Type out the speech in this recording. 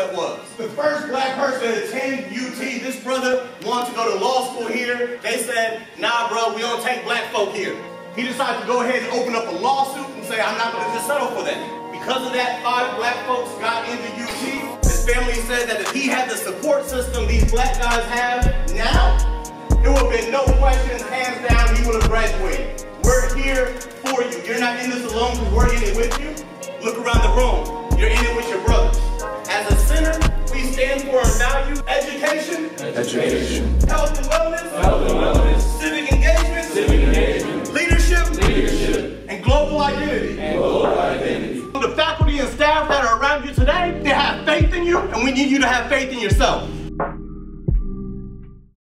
Sweatt was. The first black person to attend UT, this brother wanted to go to law school here. They said, nah, bro, we don't take black folk here. He decided to go ahead and open up a lawsuit and say, I'm not going to just settle for that. Because of that, five black folks got into UT. His family said that if he had the support system these black guys have now, it would have been no questions, hands down, he would have graduated. We're here for you. You're not in this alone because we're in it with you. We stand for value education, Education. health and wellness, Health and wellness. civic engagement, Civic engagement. leadership, Leadership. and global identity. And global identity. The faculty and staff that are around you today, they have faith in you, and we need you to have faith in yourself.